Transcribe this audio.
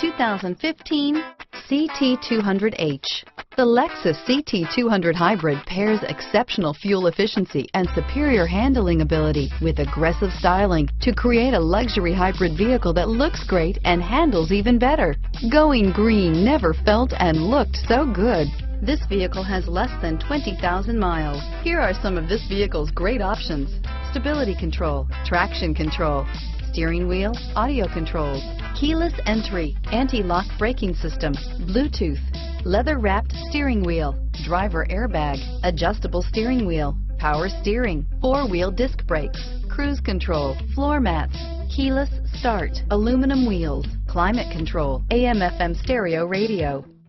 2015 CT200H. The Lexus CT200 Hybrid pairs exceptional fuel efficiency and superior handling ability with aggressive styling to create a luxury hybrid vehicle that looks great and handles even better. Going green never felt and looked so good. This vehicle has less than 20,000 miles. Here are some of this vehicle's great options. Stability control, traction control, steering wheel, audio controls, keyless entry, anti-lock braking system, Bluetooth, leather-wrapped steering wheel, driver airbag, adjustable steering wheel, power steering, four-wheel disc brakes, cruise control, floor mats, keyless start, aluminum wheels, climate control, AM FM stereo radio,